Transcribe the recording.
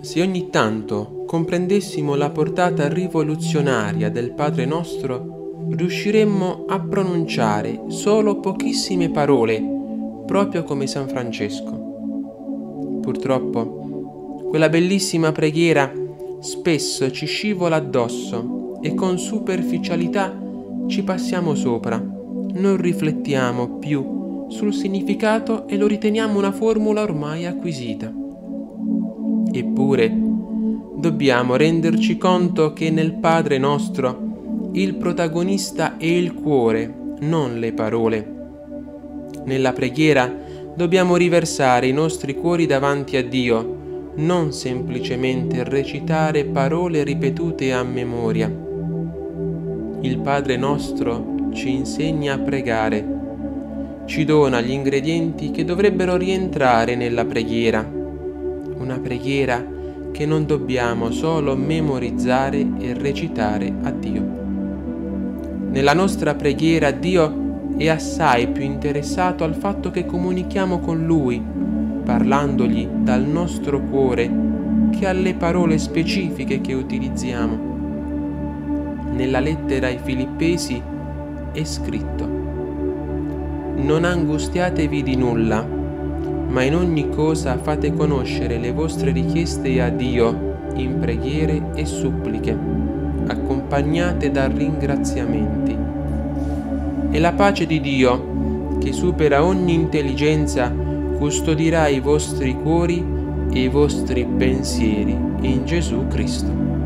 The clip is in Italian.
Se ogni tanto comprendessimo la portata rivoluzionaria del Padre nostro, riusciremmo a pronunciare solo pochissime parole, proprio come San Francesco. Purtroppo, quella bellissima preghiera spesso ci scivola addosso e con superficialità ci passiamo sopra, non riflettiamo più sul significato e lo riteniamo una formula ormai acquisita. Eppure, dobbiamo renderci conto che nel Padre nostro il protagonista è il cuore, non le parole. Nella preghiera dobbiamo riversare i nostri cuori davanti a Dio, non semplicemente recitare parole ripetute a memoria. Il Padre nostro ci insegna a pregare, ci dona gli ingredienti che dovrebbero rientrare nella preghiera una preghiera che non dobbiamo solo memorizzare e recitare a Dio. Nella nostra preghiera Dio è assai più interessato al fatto che comunichiamo con Lui, parlandogli dal nostro cuore, che alle parole specifiche che utilizziamo. Nella lettera ai Filippesi è scritto, Non angustiatevi di nulla, ma in ogni cosa fate conoscere le vostre richieste a Dio in preghiere e suppliche, accompagnate da ringraziamenti. E la pace di Dio, che supera ogni intelligenza, custodirà i vostri cuori e i vostri pensieri in Gesù Cristo.